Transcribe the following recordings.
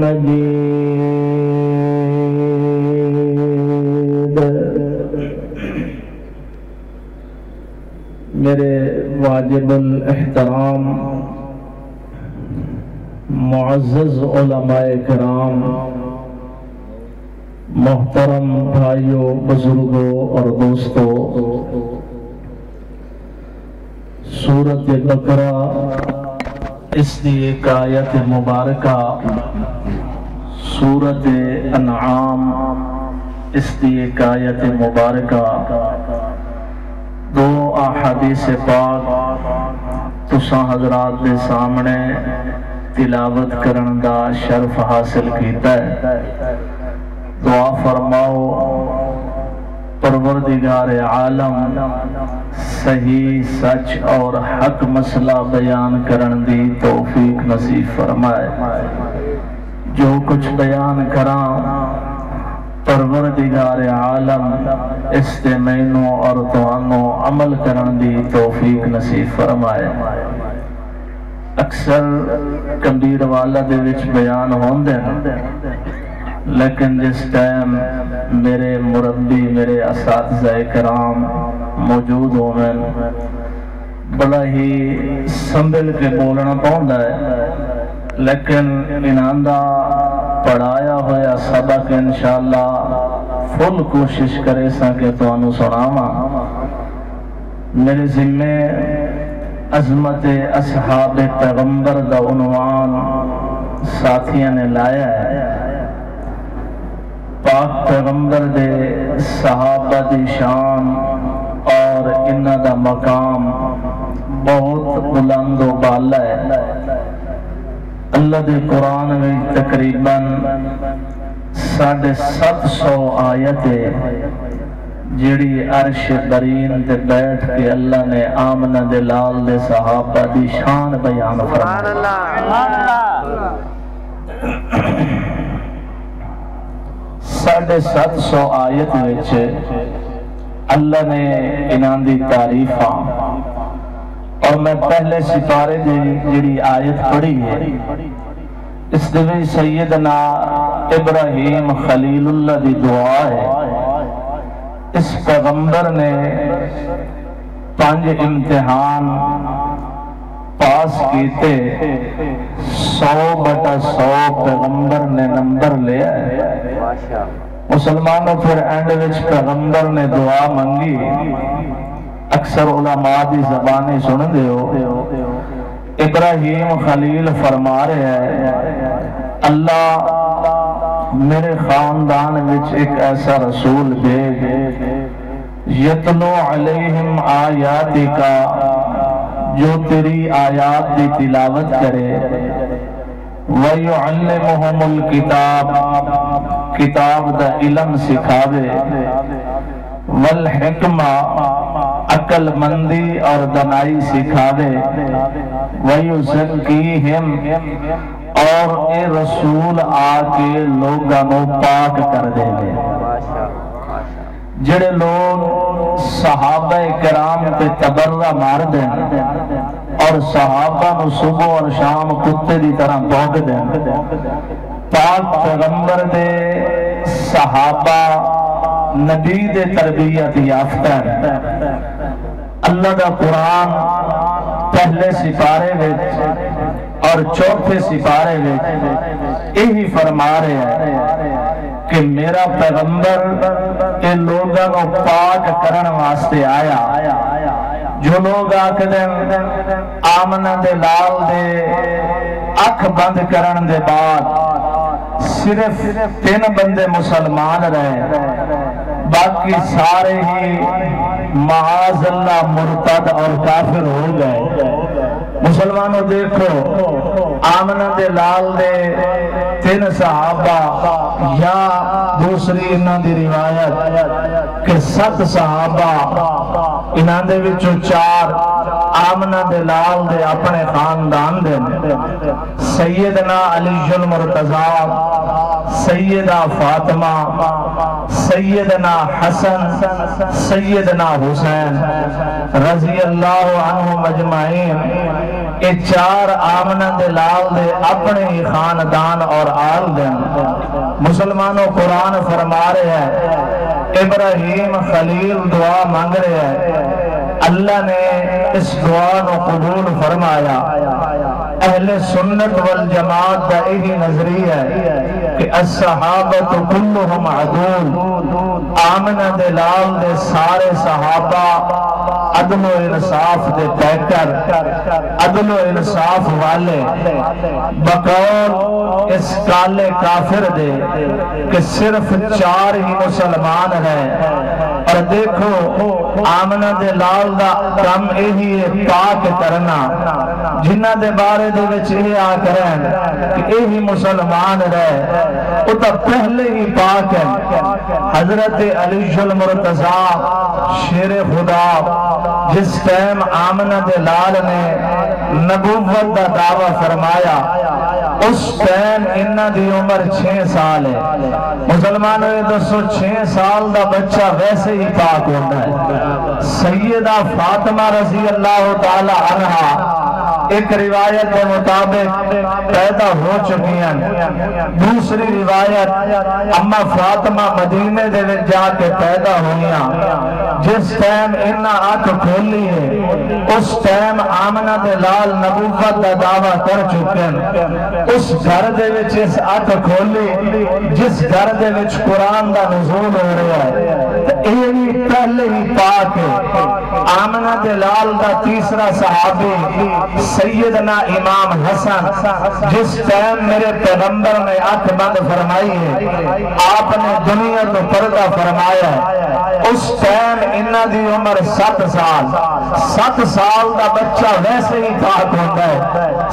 मजीद मेरे वाजिबुल एहतराम मुआज़ उलमाए कराम मोहतरम भाइयों बुज़ुर्गों और दोस्तों सूरत बकरा इसकी एक आयत मुबारक सूरत अनआम इसकी एक आयत मुबारक दो अहादीस पाक, तुसा हजरात के सामने तिलावत करन दा शर्फ हासिल है। दुआ फरमाओ परवरदिगार आलम, सही, सच और हक मसला बयान करन दी तौफीक नसीब फरमाए। जो कुछ बयान करा, परवरदिगार आलम इस ते मैनू और तुहानू अमल करन दी तौफीक नसीब फरमाए। अक्सर कंबीर वाला दे बयान होंदे लेकिन जिस टाइम मेरे मुरबी मेरे इस कराम मौजूद होवन, बड़ा ही संभल के बोलना पौंदा है। लेकिन इनांदा पढ़ाया होया सबक इंशाला फुल कोशिश करे सके सुनावा। मेरे जिम्मे अजमत असहाब पैगंबर का उनवान साथियों ने लाया है। पाक पैगंबर दे सहाबा दी शान और इन्हों का मकाम। बहुत बुलंद बाला है। अल्लाह के कुरान में तकरीबन साढ़े सत सौ आयत है जिड़ी अरश बरीन ते बैठ के अल्लाह ने आमना दे लाल दे सहाबा दी शान बयान फरमाई। साढ़े सत सौ आयत अल्लाह ने इन्हों की तारीफा और मैं पहले सितारे जी आयत पढ़ी है, इस सैयदना इब्राहिम खलीलुल्लाह की दुआ है। इस पैगंबर ने पाँच इम्तिहान पास किए सौ बटा सौ पैगंबर ने नंबर लिया मुसलमानों फिर एंड विच पैगंबर ने दुआ मंगी। अक्सर उलमा की जबानी सुन हो। इब्राहिम खलील फरमा रहे हैं, अल्लाह मेरे खानदान विच एक ऐसा रसूल भेज। यतलो अलैहिम आयाति का जो तेरी आयात की तिलावत करे। वयुअल्लिमुहुमुल किताब किताब दा इल्म सिखावे। वल हिकमा अकल मंदी और दनाई सिखावे। वही की हिम और ए रसूल आके लोगों पाक कर देवे। जेडे लोग सहाबा कराम से तबरला मार दे और सहाबा सुबह और शाम कुत्ते की तरह बोग दे पैगंबर दे सहाबा नबी दे तरबीयत याफ्ता है। अल्लाह का कुरान पहले सिपारे और चौथे सिपारे यही फरमा रहे हैं कि मेरा पैगंबर इन लोगों को पाक करने वास्ते आया। जो लोग आखद आमना दे लाल दे, अख बंद करने दे बाद सिर्फ़ तीन बंदे मुसलमान रहे। बाकी सारे ही महाजल्ला मुर्तद और काफिर हो गए। मुसलमानों देखो, आमना दे, लाल दे, तीन सहाबा या दूसरी इन्हों की रिवायत के सत सहाबा इन्हों चार आमना दे लाल दे, अपने खानदान दे। सैयदना अली जुल मुर्तजा, सैयदा फातिमा, सैयदना हसन, सैयदना हुसैन रज़ी अल्लाह अन्हु मजमाइन ये चार आमना दे लाल दे, अपने ही खानदान और आल दे। मुसलमानों कुरान फरमा रहे हैं, इब्राहिम खलील दुआ मांग रहे हैं अल्लाह ने इस दुआ को कबूल फरमाया। अहले सुन्नत वल जमात का यही नजरी है कि असहाबत कुल्लुहुम अदूल आमना दे लाल दे सारे सहाबा अदलो इंसाफ दे पैकर अदलो इंसाफ वाले बकौल इस काले काफिर दे कि सिर्फ़ चार ही मुसलमान हैं। और देखो, आमना दे लाल दा कम यही है पाक करना जिन्ना दे बारे ये आ करन कि यही मुसलमान रहे, वो पहले ही पाक है। हज़रत अली मुर्तजा शेर खुदा जिस टाइम आमना दे लाल ने नबूवत का दावा फरमाया, उस टाइम इन्हों की उम्र छे साल है। मुसलमानों ये दसो छे साल का बच्चा वैसे ही पाक होता है। सैयदा फातिमा रज़ी अल्लाह तला अनहा एक रिवायत के मुताबिक पैदा हो चुकी हैं। दूसरी रिवायत, अम्मा फातिमा मदीने दे जाके पैदा हुई जिस टाइम इन्ना अख खोली है, उस टाइम आमना दे लाल नबूवत का दावा कर चुके हैं। उस घर इस अख खोली, जिस घर कुरान का नजूल हो रहा है पहले ही पाक आमना दे लाल का तीसरा सहाबी सैयदना इमाम हसन, जिस टाइम मेरे पैगंबर ने अख बंद फरमाई है, आपने दुनिया को पर्दा फरमाया उस टाइम इन्हों की उम्र सत साल सत साल का बच्चा वैसे ही पाक होता है।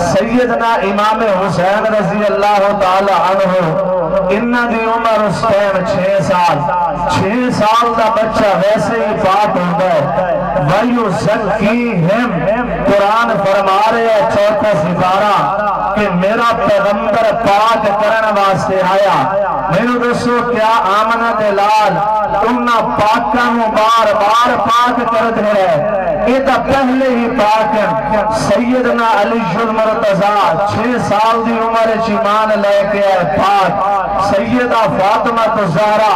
सैयदना इमाम हुसैन रज़ी अल्लाह तहो इन्हों की उम्र उस छह साल। छे साल का बच्चा वैसे ही पाक होता है। वायु सकी हिम, कुरान फरमा रहे चौथा सितारा कि मेरा पैगंबर पाक करने वास्ते आया। मैनू दसो क्या आमना दे लाल उन्होंने पाका बार बार पाक कर दे ये तो पहले ही पाक है। सैयदना अली मुर्तजा छह साल की उम्र ईमान लेके आए पाक। सैयदा फातिमा तो जारा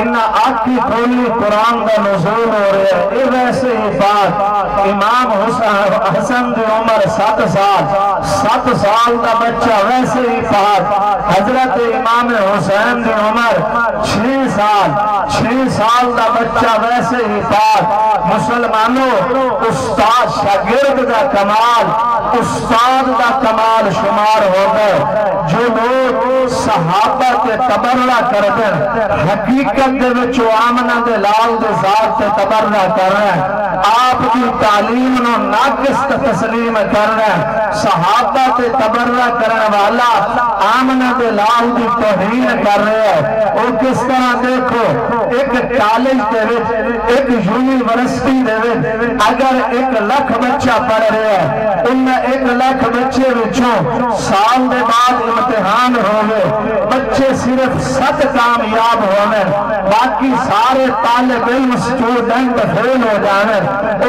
इन्ना आखी खोली कुरान का नजूल हो रहा है। ये वैसे ही पाक इमाम हसन की उम्र सात साल सात साल का बच्चा वैसे ही पाक हज़रत इमाम हुसैन की उम्र छह साल छह साल का बच्चा वैसे ही पाक मुसलमानों, उस्ताद शागिर्द का कमाल, उस्ताद का कमाल शुमार हो गए। जो लोग सहाबा के तबरला करते हैं हकीकत आमना दे लाल ते कर रहे हैं आपकी तालीम नो नाकिस तस्लीम कर हैं सहाबा ते तबरला करने वाला आमना दे लाल दी तौहीन कर रहे हैं और किस तरह देखो एक कॉलेज एक यूनिवर्सिटी अगर एक लाख बच्चा पढ़ रहा है उन एक लाख बच्चे साल के बाद इम्तिहान होवे बच्चे सिर्फ़ सत कामयाब होने, बाकी सारे तालब इम स्टूडेंट फेल हो जाने।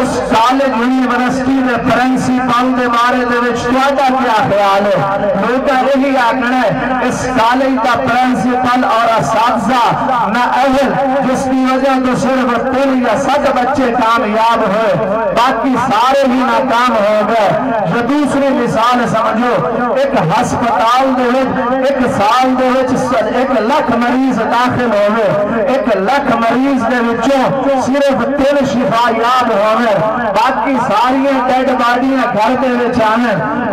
उस कॉलेज यूनिवर्सिटी के प्रिंसिपल के बारे क्या ख्याल है? लोग तो यही आखना है, इस कॉलेज का प्रिंसिपल और असाजा न अहल, जिसकी वजह तो सिर्फ़ तीन या सत बच्चे कामयाब हो बाकी सारे ही नाकाम हो गए। जो दूसरी मिसाल समझो, एक हस्पताल एक साल औसत एक लख मरीज़ दाखिल होवे एक लख मरीज़ के विचों सिर्फ़ तीन शिफा याब होवे बाकी सारिया डेड बॉडिया घर के विच आन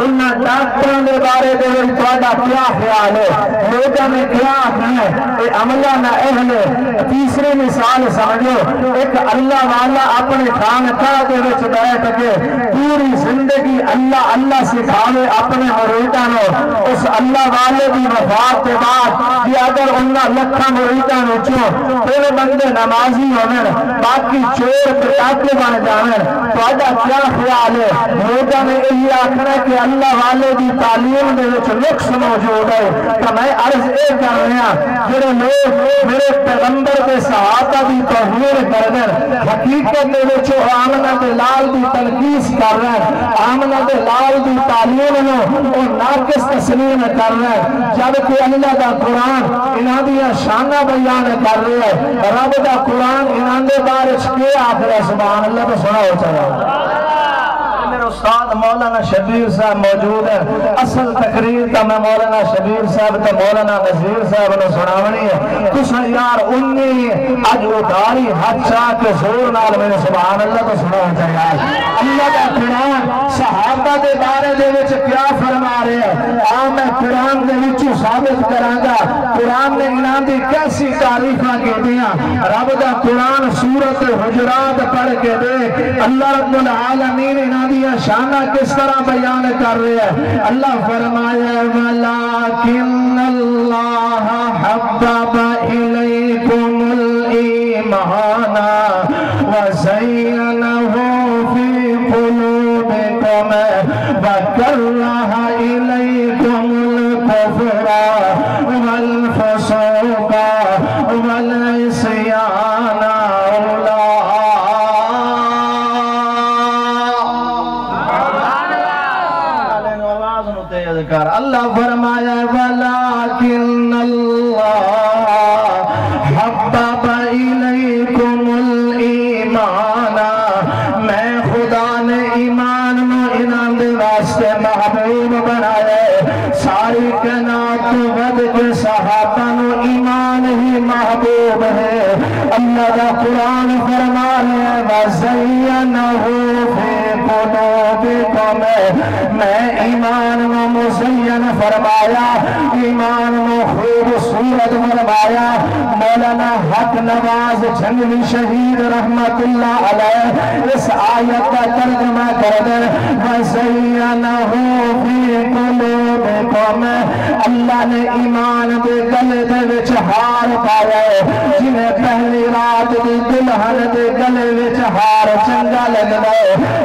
उन्हें डॉक्टरों के बारे थोड़ा क्या ख्याल है लोगों ने क्या आखना है अमला ना अहले तीसरी मिसाल समझो एक अल्लाह वाला अपने खानकाह के विच बैठ के पूरी ज़िंदगी अल्लाह अल्लाह सिखावे अपने मरीदा उस अल्लाह वाले की वफात के बाद कि अगर उन्होंने लखा मुरीदा विचों तीन बंदे नमाजी होने बाकी चोर पटाके बन जाने तो क्या ख्याल है? मुरीदा ने यही आखना कि अल्लाह वाले की तालीम के नुक्स मौजूद है। तो मैं अर्ज़ ये कर रहा जो लोग मेरे पैगंबर के सहायता की तहवीर कर दें हकीकत आमना के लाल की तनकीस कर रहे आमना के लाल की तालीम नाकिस तस्लीम कर रहे जबकि अल्लाह का कुरान इन्हों दाना बयान कर रहे हैं। रब का कुरान इन्हों बारे के आखिर सुबह अल्लाह तो सुना हो चला। उस्ताद मौलाना शबीर साहब मौजूद है। असल तकरीर तो मैं मौलाना शबीर साहब तो मौलाना नजीर साहब ने सुनावनी है। तुस यार उन्नी अज उधारी हाथ चाह के ज़ोर नाल मैंने सुभान अल्लाह तो सुना यार। अल्लाह का कुरान सहाबा के बारे विच क्या फरमा रहे हैं? आ मैं कुरान के साबित करांगा। कुरान ने इन्हां दी कैसी तारीफां कीतियाँ? रब का कुरान, सूरत, हुजरात पढ़ के दे अल्लाह रब्बुल आलमीन इन्हां शाना किस तरह बयान कर रहे हैं? अल्लाह फरमाया वलाकिन अल्लाह हब्बब इलैकुमुल ईमान व ज़य्यनहु फ़ी कुलूबिकुम व करह इलैकुमुल कुफ्र वल फसूक का कुरान फरमा रहा कुलूबिकुम ईमान मुज़य्यन फरमाया, ईमान खूबसूरत फरमाया मौलाना हक नवाज़ जंगली शहीद रहमतुल्लाह अलैह, इस आयत का तर्जुमा कर दे। अल्लाह ने ईमान दे गले दे हार पाया जिन्हें पहली रात दी दुल्हन दे गले हार चंगा लगदा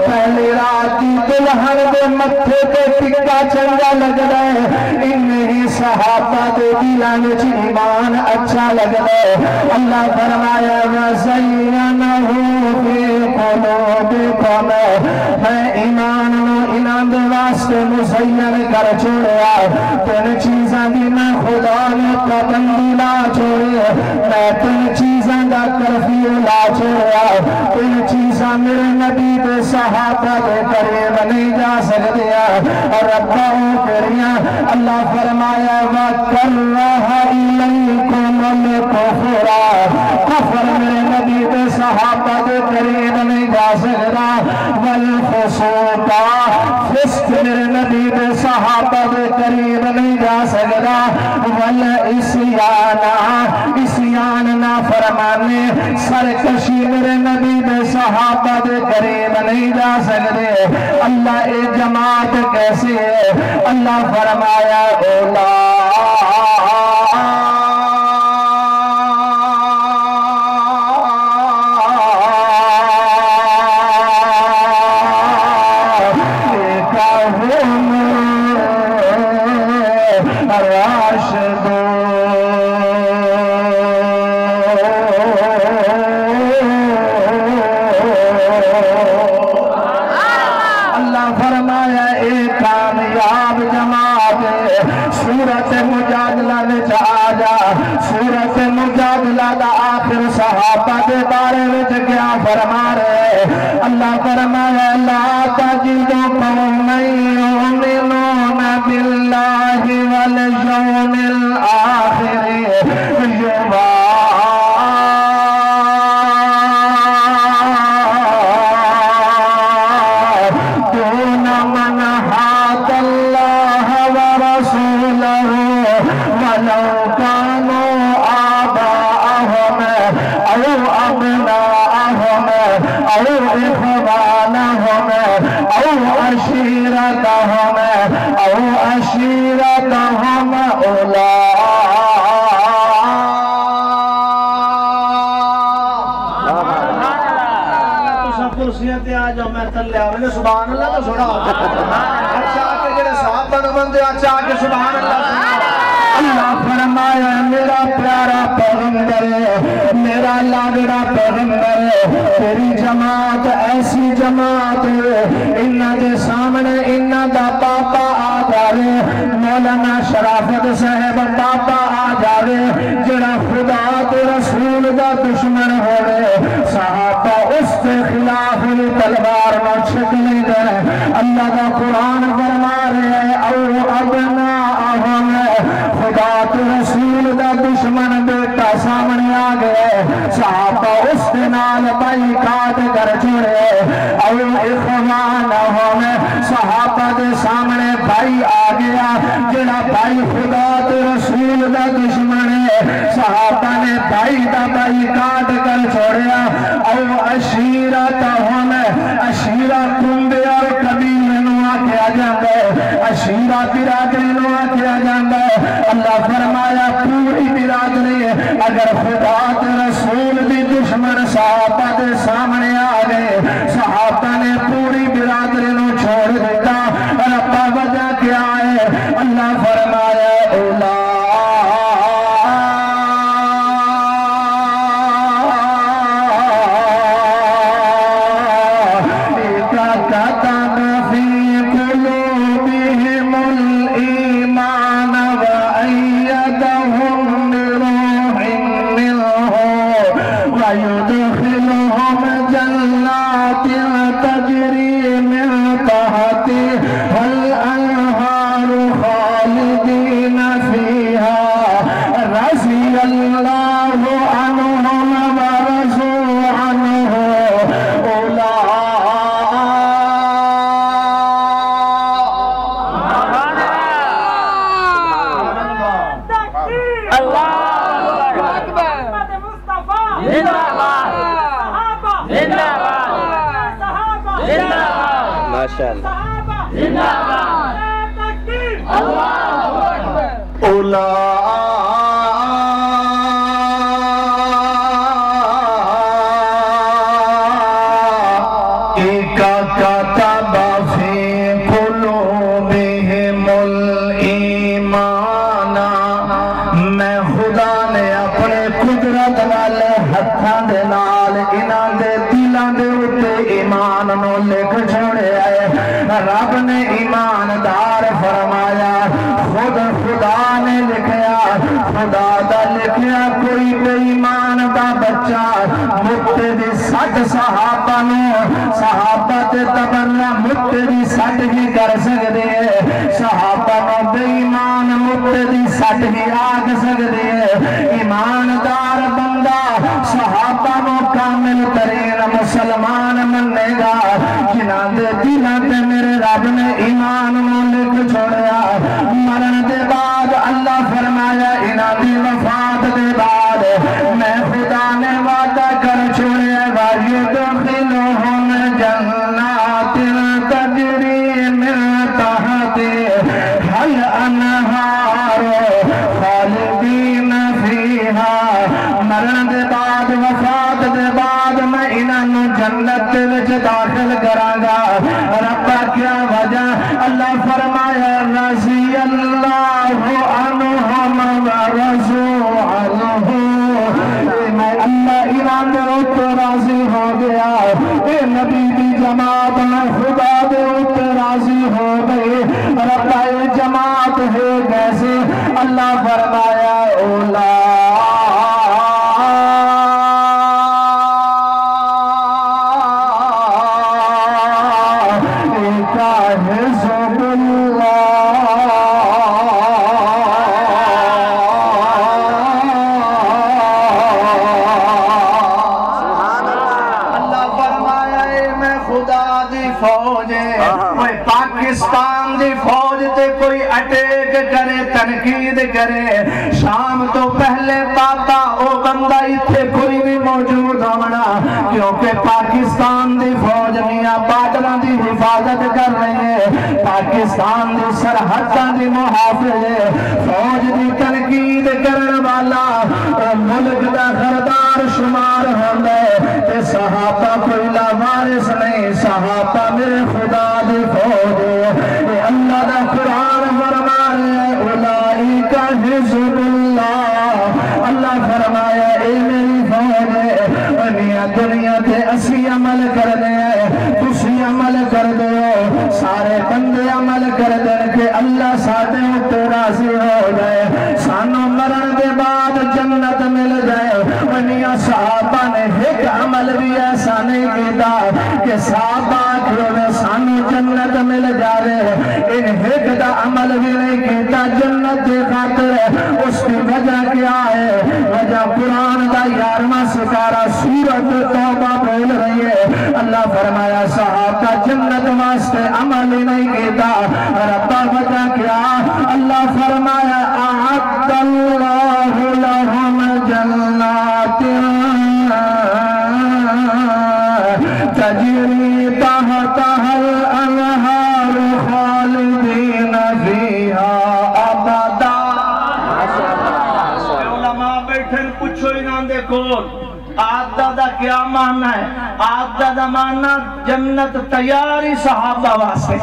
है रात दी दुल्हन दे मत्थे ते टिक्का चंगा लगदा है। इन्ने ही सहाबा दे दिलां विच ईमान अच्छा लगदा है। अल्लाह फरमाया मैं ईमान नु इनाम दे वास्ते मुज़य्यन कर छोड़या। तीन चीज़ां दी मैं खुदा ने पाबंदी ला छोड़ी मैं तीन चीज़ां दा कर्फ्यू ला छोड़या तीन चीज़ां मेरे नबी दे सहाबा दे करीब नहीं जा सकते और अब्बा करिया अल्लाह फरमाया व करहा इलैकुम कुफरा कुफर मेरे नबी दे सहाबा दे करीब नहीं जा सकता वल फसूका फिस्क मेरे नबी दे सहाबा दे करीब नहीं जा सकता वल इसियाना इसियान ना फरमाने। सरकशी मेरे नबी दे सहाबा दे करीब नहीं जा सकते अल्लाह, ए जमात कैसे है? अल्लाह फरमाया ओला अच्छा फरमाया मेरा प्यारा पैगंबर मेरा लाडड़ा पैगंबर तेरी जमात ऐसी जमात इन्ना के सामने इन्ना दा पापा आ जावे मौलाना शराफत साहब पापा आ जावे जरा खुदा ते रसूल दा दुश्मन होवे, सहाबा उसके खिलाफ तलवार न छक नहीं दे। अल्लाह का कुरान फरमा रहे औ अबना अहम खुदा तो रसूल का दुश्मन बेटा सामने आ गए साहबा उसके नाल भाई काट कर छोड़े और इखवान हम सहाबा के सामने भाई आ गया, जड़ा भाई खुदा तो रसूल का दुश्मन सहाबा ने भाई का भाई काट कर छोड़िया। और अशीरा हम अशीरा कुंदे और कबीले आख्या जाता है। अशीरा बिरादरी आख्या जाता है। अल्लाह फरमाया पूरी बिरादरी अगर खुदा रसूल की दुश्मन सहाबा के सामने सहाबा सहाबा ते तबन्ना मुक्त दी सट ही कर सकदे सहाबा बेईमान मुक्त दी सट ही आग सकदे ईमानदार बंदा सहाबा नो कामिल तरीन मुसलमान मनेगा जिन्हां दे दिलां ते मेरे रब ने ईमान नु लिख छोड़या मरण दे बाद अल्लाह फरमाया इना दी बातिल च दाखिल करांगा। रब्बा क्या वजह? अल्लाह फरमाया रज़ी अल्लाह अनहुम रजू अनहु अल्लाह ईरान दे उत्ते राज़ी हो गया। ए, नबी दी जमात खुदा दे उत्ते राज़ी हो गए। रब्बा जमात है कैसे अल्लाह फरमाया ओला हाँ, हाँ, हाँ। फौज है पाकिस्तान की फौज से कोई अटैक करे तनकीद करे। शाम तो पहले पाता वो बंदा इतने कोई भी मौजूद होना क्योंकि पाकिस्तान की फौज दिया बादल की हिफाजत कर रही है। पाकिस्तान की सरहदा की मुहाफिज फौज की तनकीद करने वाला मुल्क का खर्च शुमार होंगे। ते सहाबा कोई ला नहीं सहाबा मेरे खुदा दी फौज जन्नत मिल अमल भी नहीं किया, जन्नत के उसकी वजह क्या है? वजह कुरान का सितारा सूरत तौबा बोल रही है। अल्लाह फरमाया, साहब का जन्नत वास्ते अमल ही नहीं किया। वजह क्या? अल्लाह फरमाया क्या मानना है? आदा दा मानना जन्नत तैयारी सहाबा वास्ते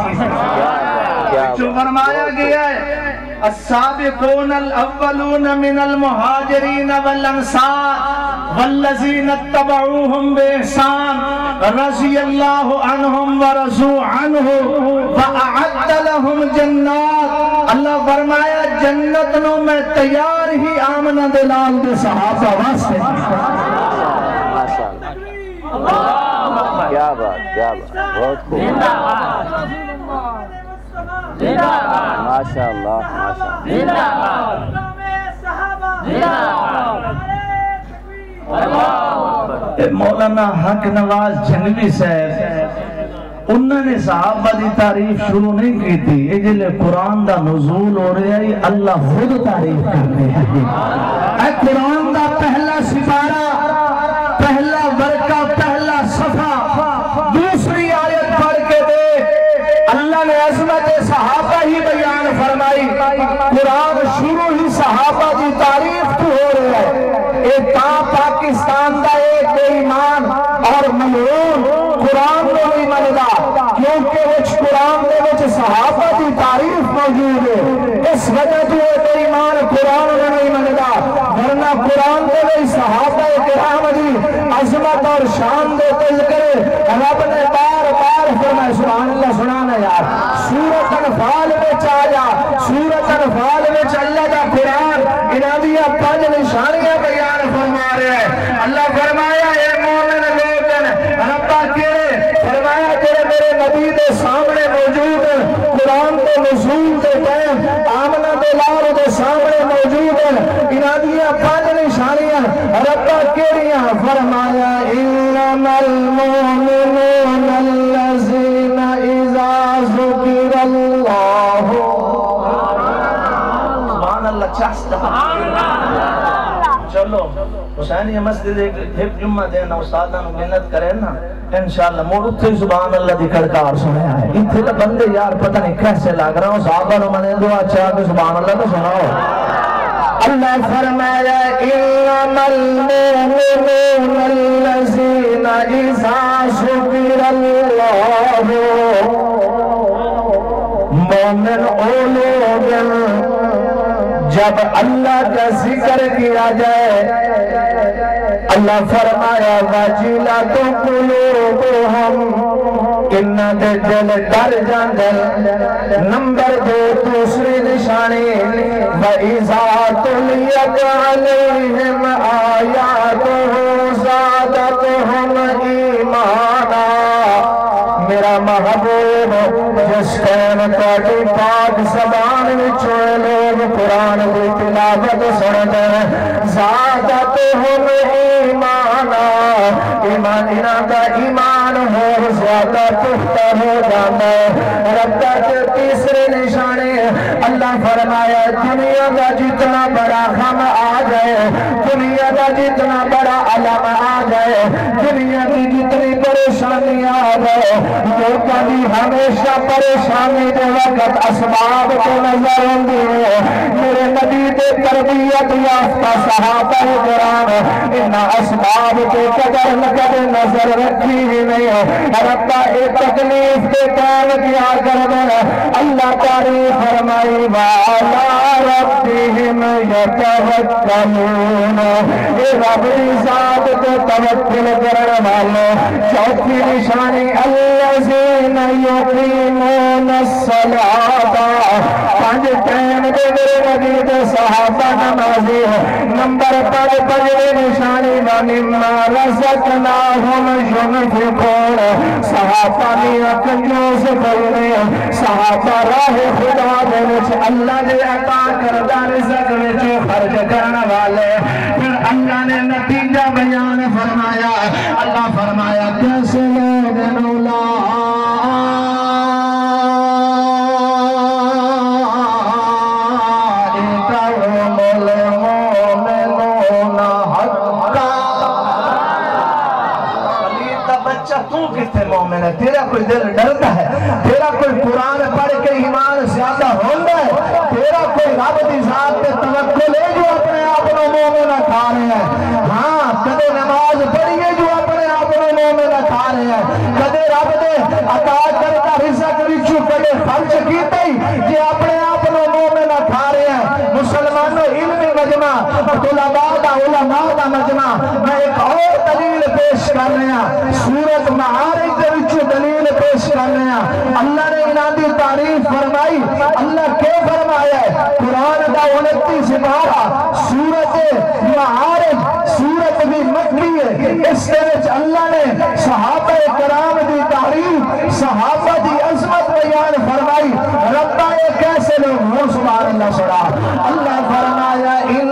जो फरमाया गया है मिनल मुहाजिरीन वल अंसार वल्लज़ीन तबऊहुम बिइहसान रज़ियल्लाहु अन्हुम व रज़ू अन्हु व अअद्द लहुम जन्नात। अल्लाह फरमाया जन्नत नु मैं तैयार ही आमना दे लाल दे सहाबा वास्ते क्या बात क्या बात। बहुत खूब। माशाल्लाह माशाल्लाह। मौलाना हक नवाज़ जंगवी साहब उन्होंने सहाबा की तारीफ़ शुरू नहीं की थी ज़िले कुरान का नजूल हो रहा है अल्लाह खुद तारीफ़ कर रहे हैं कुरान का पहला सिपारा वर्का पहला सफ़ा दूसरी आयत पढ़ के दे अल्लाह सहाबा ही बयान फरमाई। कुरान शुरू ही सहाबा की तारीफ़ तो हो रहा है। ये पाकिस्तान का एक बेईमान और मलून कुरान को नहीं मनता क्योंकि कुरान के सहाबा की तारीफ़ मौजूद है। इस वजह से ये बेईमान कुरान को नहीं मनता वरना कुरान के सहाबा किराम अजमत और शान दे करे, रब ने फरमाया सुभान अल्लाह सुनाना यार। सूरत अनफाल विच आ जा सूरत अनफाल विच अल्लाह का कुरान इन्हां दी पाँच निशानियाँ बयान फरमा रहा है। अल्लाह फरमाया, ए मोमिन लोगन, रब्बा केड़े? फरमाया जेड़े मेरे नबी दे सामने मौजूद हैं कुरान के नज़ूल दे टाइम आमना दे लाल दे सामने मौजूद इन्हां दी पाँच निशानियाँ, रब्बा केड़ियाँ? फरमाया, इन्नमल मुमिनून अल्लाह चलो, हुसैनी मस्जिद एक जुम्मा देना उस्तादा नु मिन्नत करे ना इंशाल्लाह मोड़ उत्ते सुभान अल्लाह दी खड़कार सुनया है इथे तो बंदे यार पता नहीं कैसे लग रहा हूँ साहबा नु मने दो अच्छा के सुभान अल्लाह तो सुनाओ। अल्लाह फरमाया इन्नमल मुमिनून अल्लज़ीना इज़ा ज़ुकिरल्लाहु मोमिन लोग जब अल्लाह का ज़िक्र किया जाए, अल्लाह फरमाया वाजिला तो कुलो को हम इन्ना दे दिल डर जाते नंबर दो दूसरी निशानी वईजा तुलियत अलैहिम आयातुहु हम ईमाना। मेरा महबूब, जिस टाइम का पाक जबान विचों कुरान की तिलावत सुन ज़्यादा तो हम ईमान का ईमान हो, ज़्यादा पुख्ता हो जाता है। रब्बा के तीसरे निशाने, अल्लाह फरमाया, दुनिया का जितना बड़ा हम आ गए, दुनिया का जितना बड़ा अलम आ गए दुनिया की जितनी परेशानी आ गए लोगों की हमेशा परेशानी के वक्त असबाब को नज़र आती है। मेरे नबी के तरबियत याफ्ता सहाबा कराम इन असबाब के कदर न कदे नज़र रखी ही नहीं रब्बा एक तकलीफ़ के टाइम क्या कर दे अल्लाह तारीफ़ फरमाई, वाला रब्बिहिम यतवक्कलून। ए रब जात पे तवक्कुल करने वाले चौथी निशानी सलाता टाइम नमाजी। नंबर पर पंजवी निशानी व मिम्मा रज़क़नाहुम युनफिकून सहाबा दी कंजूस बने सहाबा राह खुदा दे अल्लाह ने अता करदा रिज़्क खर्च करने वाले। फिर अल्लाह ने नतीजा बयान तेरा कोई दिल डरता है, तेरा कोई कुरान पढ़ के ईमान ज़्यादा होता है, तेरा कोई रब की जात पे तवक्कुल है जो अपने आप को मोमिन खा रहे हैं? हाँ कदे नमाज़ पढ़िए जो अपने आप को मोमिन खा रहे हैं? कदे रब दे अता करता रिजक विचू कदे खर्च कीते जे अपने आप को मोमिन खा रहे हैं मुसलमानों इल्मी मजमा तुलबा उलमा दा मजमा। मैं एक और दलील पेश कर रहा सूरत महारिज दलील पेश कर रहा अल्लाह ने इन्हां दी तारीफ़ फरमाई। अल्लाह क्यों फरमाया है? कुरान दा 29 सिपारा सूरत महारिज सूरत भी मक्की है। इस विच अल्लाह ने सहाबा कराम दी तारीफ़, सहाबा दी अजमत बयान फरमाई। रब्बा ये कैसे लोग हो सुभान अल्लाह सुना अल्लाह फरमाया इल्लल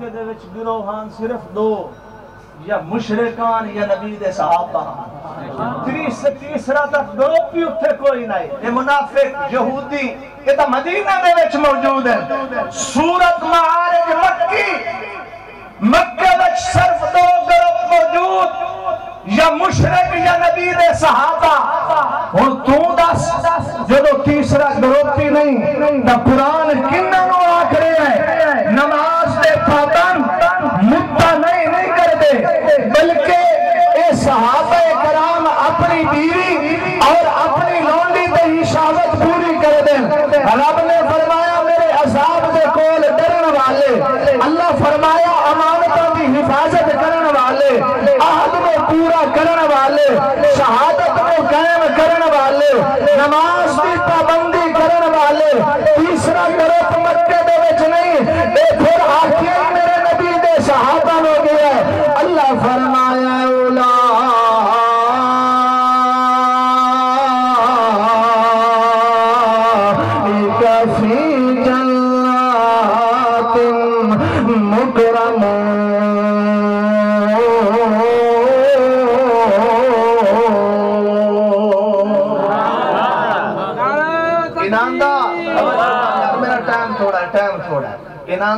इलाके गिरोह सिर्फ़ दो, या मुशरकान, या नबी दे तीसरा तक भी कोई नहीं। मुनाफिक, यहूदी, ये तो मदीना मौजूद है। सूरत मक्की, मक्के सिर्फ़ दो ग्रुप मौजूद, या मुशरक, या नबी दे तू दस जो तीसरा ग्रुप ही नहीं तो कुरान किन्ना रब ने फरमाया, मेरे अजाब के कोल डरन वाले, अल्लाह फरमाया, अमानतों की हिफाजत करन वाले आहद को पूरा करन वाले, शहादत को कायम करन वाले, नमाज़ की पाबंदी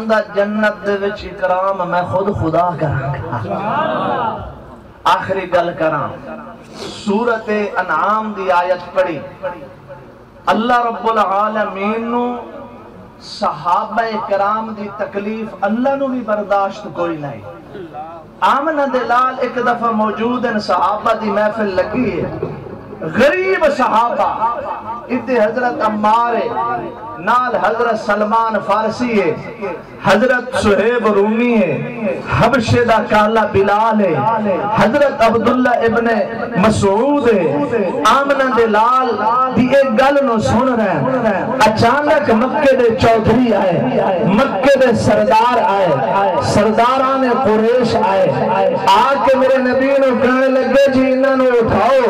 इनांदा जन्नत विच इकराम मैं खुद खुदा करांगा आखिरी गल करां सूरत अनाम दी आयत पढ़ी अल्लाह रब्बुल आलमीन सहाबा कराम दी तकलीफ़ अल्लाह नु भी बर्दाश्त कोई नहीं आमना दे लाल एक दफ़ा मौजूद हैं सहाबा दी महफिल लगी है गरीब सहाबा इतने हज़रत अम्मार है नाल हज़रत सलमान फारसी है, हज़रत सुहेब रूमी है, हबशे का काला बिलाल है, हज़रत अब्दुल्ला इबन मसूद है, आमना दे लाल दी एक गल नो सुन रहे हैं। अचानक मक्के दे चौधरी आए, मक्के दे सरदार आए, सरदारा ने कुरेश आए, आके मेरे नबी नो कहने लगे, जी इन्हें नो उठाओ,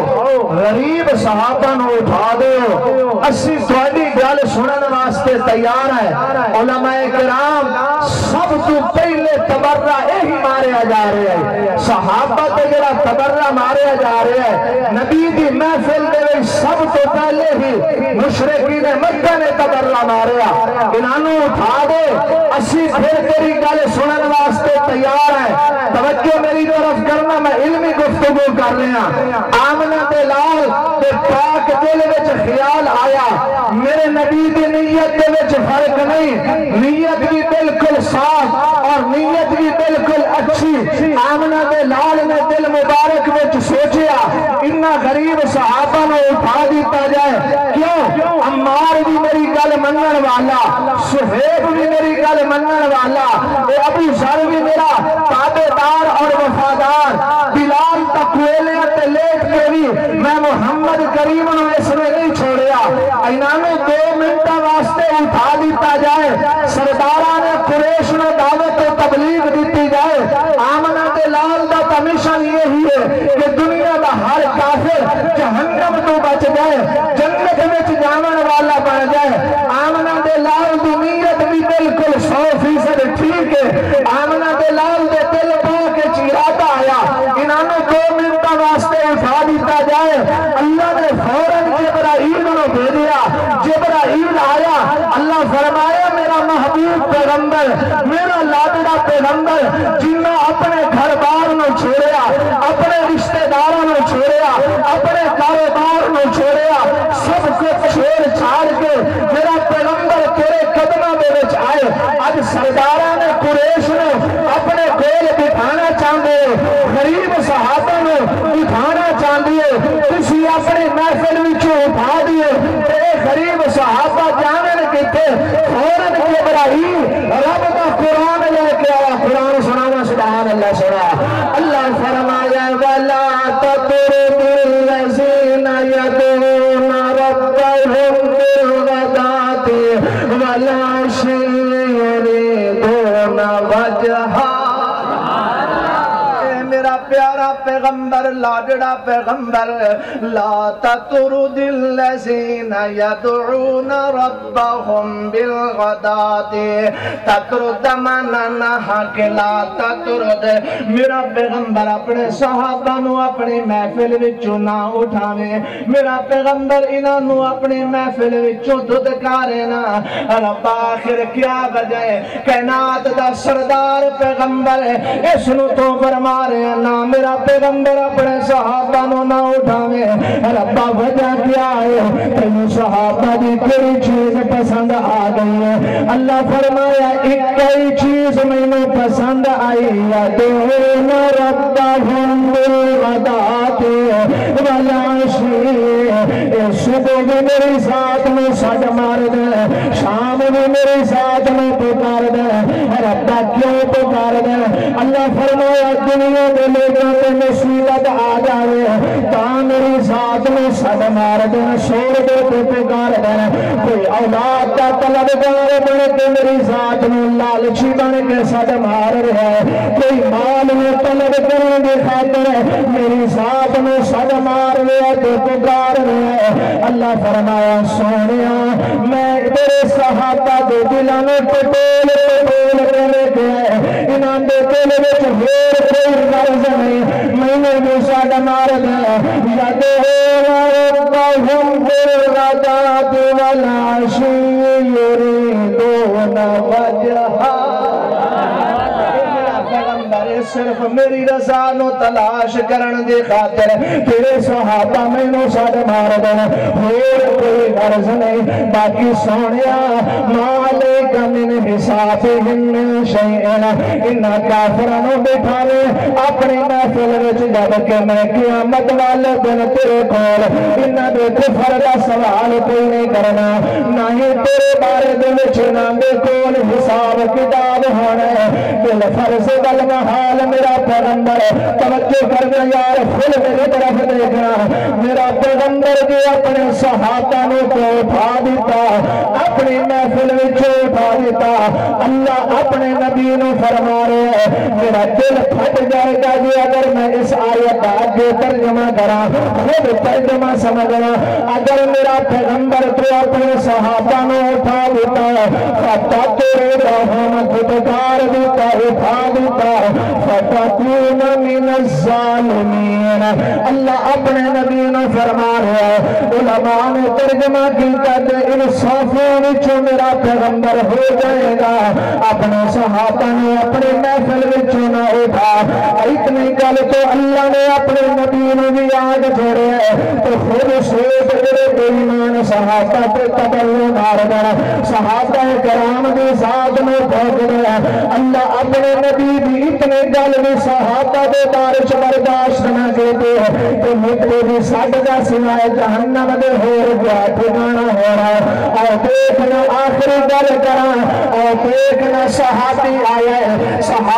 गरीब सहाबा नो उठा दो असी थोड़ी गल सुनन वास्ते तैयार है। उलमाए सब तू पहले तबर्रा यही मारे जा रहे हैं। सहाबत जरा तबर्रा मारे जा रहे हैं। नबी की महफिल सब तो पहले ही मुशरकी ने मक्का ने तबरला मारिया। इन्हों उठा दे। असी फिर तेरी गल सुनने वास्ते तैयार है। तवज्जो मेरी तरफ़ करना, मैं इलमी गुफ्तगु कर रहा आमना ते लाल आया। मेरे नबी दी नीयत फ़र्क नहीं। नीयत भी बिल्कुल साफ़ और नीयत भी बिल्कुल अच्छी। आमना ते लाल ने दिल मुबारक विच सोचया गरीब सहाबा ने उठा दिता जाए। क्यों? अम्मार भी मेरी गल मनन वाला, सुहेब भी मेरी गल मनन वाला अबू सर भी मेरा ताबेदार और वफादार। बिलाल तकवेले लेट के भी मैं मोहम्मद करीम नु इसने नहीं छोड़िया। इन्होंने दो मिनट वास्ते उठा दिता जाए। सरदारा ने कुरेश ने दावत तबलीग दी आमना के लाल का तो मिशन यही है कि दुनिया का हर काफिर जहन्नम तो बच जाए जंगत में जावन वाला बन जाए। आमना के लाल की नीयत भी बिल्कुल सौ फ़ीसद ठीक है। आमना के लाल के दिल पा के ਇਹਨਾਂ आया। इन्होंने मिनट वास्ते उठा दिता जाए। अल्लाह ने फ़ौरन जिब्राइल को भेजा जिब्राइल आया। अल्लाह फरमाया, मेरा महबूब पैगंबर, मेरा लाडला पैगंबर जिन्हें अपने घर बार छोड़िया, अपने रिश्तेदारों छोड़िया, अपने छोड़िया। सब कुछ छोड़ छाड़ के मेरा पैगंबर तेरे कदमों विच आए। अज सरदारा ने कुरेश नु अपने कोल बिठाना चाहते हो। गरीब सहाबा नु बिठाना चाहती है। तुसी अपनी महफिल उठा दिए। गरीब सहाबा जावन किथे फ़ौरन इब्राहिम रब का कुरान लेके आया। कुरान सुनाना सुभान अल्लाह, सुना। अल्लाह फरमाया, वला ततुरुदिल प्यारा पैगंबर लाडड़ा पैगंबर, ला ततुरुदिल लज़ीना यदऊना रब्बहुम बिल गदाति ततरुद मनना हक, ला ततरुद मेरा पैगंबर अपने महफिल उठावे। मेरा पैगंबर अपनी क्या वजह है? कायनात दा सरदार पैगंबर इस तो रहे ना मेरा पैगंबर अपने सहाबा नो ना उठावे। रब्बा वजह क्या है? तेन सहाबा दी कोई चीज़ पसंद आ गई है। अल्लाह फरमाया एक ही चीज़ मैंने पसंद आई या दोनों रब्बा हम बिल वदाते वला ए सुबह भी मेरी साथ में सड मार शाम भी मेरी साथ में पुकार क्यों पुकार अल्लाह फरमाया, दुनिया के लोगों को मुसीबत आ ता मेरी साथ में सड मार दे दे पे पुकार कोई औलाद का तलबगार बन के मेरी साथ में लालची बन के सड मार रहा है। कोई माल में तलब करने की खातिर मेरी साथ में सड मार लिया तो पुकार रहा है। अल्लाह फरमाया सोने मैं तेरे सहाबा दे दिलों में के लेके आए इन्हां दिल विच होर कोई गर्ज नहीं। मैंने मार दिया पैगंबर सिर्फ़ मेरी रजा नो तलाश करण दी खातिर तेरे सहाबा मैनू सड मार देन होर कोई गर्ज नहीं बाकी सोनिया मालिक मिन हिसाबिहिन शैअन इन्ना काफिरां बिठा बिठावे अपनी महफिल जब के मैं कियामत वाले दिन तेरे दा सवाल कोई नहीं करना। ना ही तेरे बारे ना कोल हिसाब किताब होना। दिल फ़र्ज़ गल हाल मेरा पैगंबर। तवज्जो करना यार, फुल मेरी तरफ़ देखना। मेरा पैगंबर जी अपने सहाबा नु को उठा दिता। अपनी महफिल उठा दिता। अल्लाह अपने नबी फरमा रहे मेरा दिल फट जाएगा जी, अगर मैं इस आयत का आगे तर्जमा करा, खुद तर्जमा समझना, अगर मेरा पैगंबर तो अपने सहाबा नु उठा दिता फटा तेरे हम फुटकार दिता, उठा दिता फतकून मिन ज़ालिमीन। अल्लाह अपने नबी ने फरमा रहा है उलमा ने तर्जमा किया कि इंसाफों विचों मेरा पैगंबर हो जाएगा, अपने सहाबा ने अपने महफिल विचों ना उठा। इतनी गल तो अल्लाह ने अपने नबी भी याद छोड़े तो खुद सोच जेड़े बेईमान सहाबा पे तबल्लु मार देना सहाबा कराम के साथ में भोग अल्लाह अपने नबी भी इतने गल भी सहाबा दे बारे च बर्दाश्त ना करते तो मिट्टी भी सड का सिवाय जहन्नम दे होर गया ठिकाना हो रहा और देखना आखिरी गल करा और देखना सहाबी आया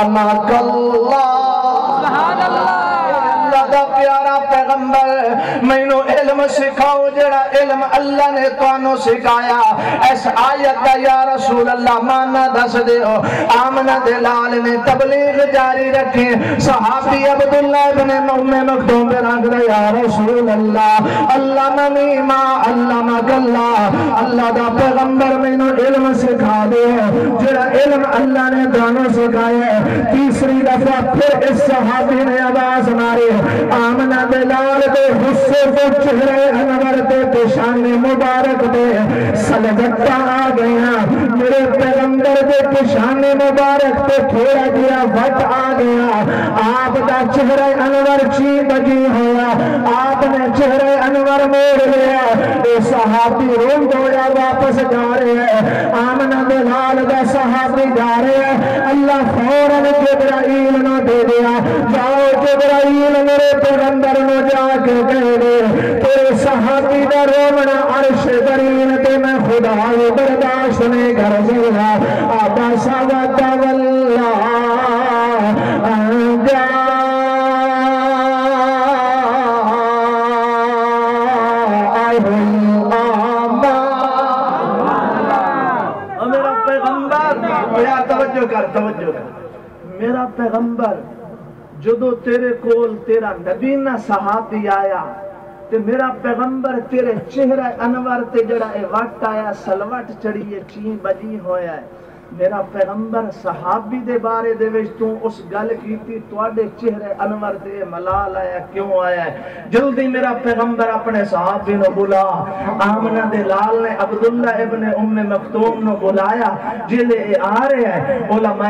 अल्लाह सिखाओ जरा इलम अल्लाह ने तुहानू सिखाया। इस आयत का यार रसूल अल्लाह माना दस दौ आमना दे लाल ने तबलीग जारी रखी। सहाबी अब्दुल्लाह इब्ने रंग या रसूल अल्लाह अल्लाह अल्लाह गल्ला। अल्लाह दा पैगंबर मेनू इल्म सिखा दे। जड़ा इल्म अल्लाह ने सिखाया, तीसरी दफ़ा फिर इस सहाबी ने आवाज़ मारी। आमना दे लाल दे चेहरे अनवर दे पेशानी मुबारक दे। सलगट्टा आ गया। मेरे पैगंबर दे पेशानी मुबारक ते थोड़ा जिहा वट आ गया। आप का चेहरा अनवर ची बजी होया। आपने चेहरे अनवर मोड़ लिया। ये सहाबी रोम दौड़ा वापस जा रहे हैं आमना दे लाल दा सहाबी जा रहे हैं अल्लाह फ़ौरन जिब्राइल नो दे दिया जाओ जिब्राइल मेरे पैगंबर नो जाके कह दे सहाबी दा रोमना अर्श करीम ते मैं खुदा बर्दाश्त नहीं कर सकता आबा सावा तवल्ला मेरा पैगंबर यार तेरे कोल तेरा कर मेरा पैगंबर ਜਦੋਂ ਤੇਰੇ ਕੋਲ ਤੇਰਾ ਨਬੀ ਨਾ ਸਹਾਬੀ ਆਇਆ ਤੇ ਮੇਰਾ ਪੈਗੰਬਰ ਤੇਰੇ ਚਿਹਰਾ ਅਨਵਰ ਤੇ ਜਿਹੜਾ ਇਹ ਵਟ ਆਇਆ ਸਲਵਟ ਚੜੀ ਇਹ ਚੀ ਬਜੀ ਹੋਇਆ ਹੈ मेरा पैगंबर सहाबी दे बारे दे विच तू उस गल कीती ਤੁਹਾਡੇ ਚਿਹਰੇ ਅਨਵਰ ਤੇ ਮਲਾਲ ਆਇਆ ਕਿਉਂ ਆਇਆ ਹੈ? ਜਲਦੀ ਮੇਰਾ ਪੈਗੰਬਰ ਆਪਣੇ ਸਹਾਬੀ ਨੂੰ ਬੁਲਾ ਆਮਨਾ ਦੇ ਲਾਲ ਨੇ ਅਬਦੁੱਲਾ ਇਬਨ ਉਮ ਮਖਤੂਮ ਨੂੰ ਬੁਲਾਇਆ ਜਿਲੇ ਇਹ ਆ ਰਿਹਾ ਹੈ ਉਲਮਾ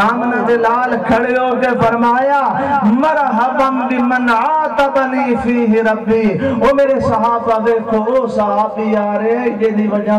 ਆਮਨਾ ਦੇ ਲਾਲ ਖੜੇ ਹੋ ਕੇ ਫਰਮਾਇਆ ਮਰਹਬਮ ਬਿਮਨ ਆਤਬਨੀ ਫੀਹ ਰੱਬੀ ਉਹ ਮੇਰੇ ਸਹਾਬਾ ਦੇਖੋ ਉਹ ਸਹਾਬੀ ਆ ਰਹੇ ਜਿਹਦੀ ਵਜ੍ਹਾ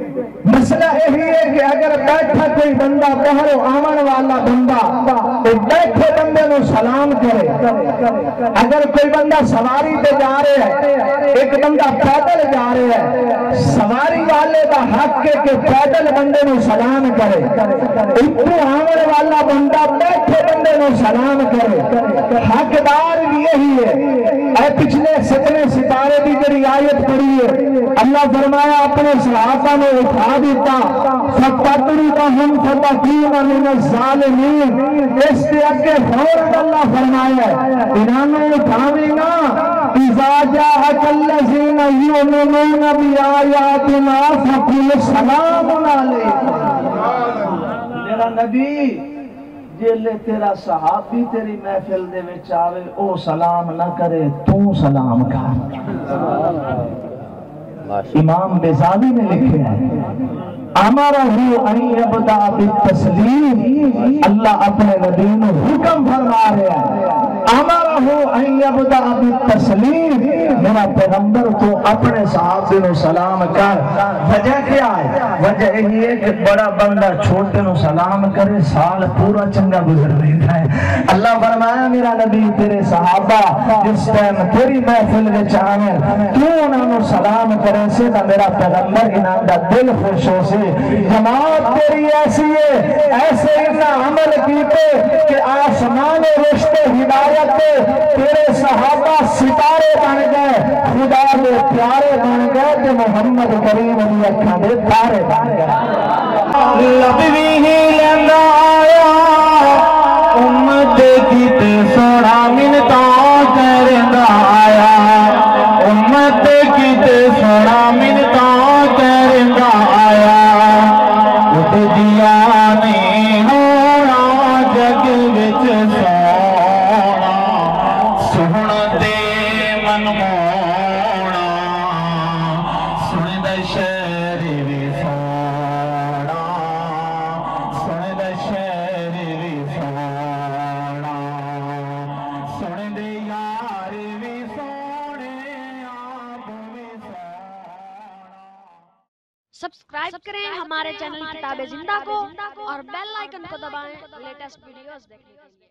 मसला यही है कि अगर बैठा कोई बंदा बाहरों आवन वाला बंदा तो बैठे बंदे नु सलाम करे। अगर कोई बंदा सवारी पे जा रहा है, एक बंदा पैदल जा रहा है, सवारी वाले का हक है कि पैदल बंदे नु सलाम करे। इतने आवन वाला बंदा बैठे बंदे नु सलाम करे। हकदार भी यही है। पिछले सतने सितारे की जड़ी आयत पढ़ी है, अल्लाह फरमाया, अपने सहाबा ने उठा दिता फतरी का हम फतकीन मिन जालिमीन। इसके आगे फ़ौरन अल्लाह फरमाया इन्होंने उठावेगा इज़ा जाअक अल्लज़ीना युमिनूना बिआयातिना फकुल सलामुन अलैकुम मेरा नबी, जेले तेरा सहाबी तेरी महफिल दे आवे, ओ सलाम ना करे, तू सलाम कर। इमाम बेजावी ने लिखे हैं। हमारा ही अबदा तस्लीम। अल्लाह अपने नबी ने हुक्म फरमा रहे हैं। हमारा हो अबदा तस्लीम। मेरा पैगंबर तो अपने साहब सलाम कर। वजह क्या है? वजह यही है कि बड़ा बंदा छोटे नु सलाम करे, साल पूरा चंगा गुजर रहा है अल्लाह फरमाया, मेरा नबी, तेरे सहाबा, जिस टाइम तेरी महफिल विच आवे तू उन्होंने सलाम करे से मेरा पैगंबर, इन्हां दा दिल खुश हो से जमात तेरी ऐसी है, ऐसे इन्ना अमल कीते कि आसमान रिश्ते हिदायत के तेरे सहाबा सितारे बन गए, खुदा के प्यारे बन गए कि मोहम्मद करीम दी अखां दे तारे बन गए। लब ही लेंदा आया, उम्मत कीते सोना मिनता आया। उम्मत कीते सोना मिनता ज़िंदा को और बेल आइकन को दबाएँ। लेटेस्ट वीडियोस देखने के लिए।